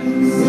Yes.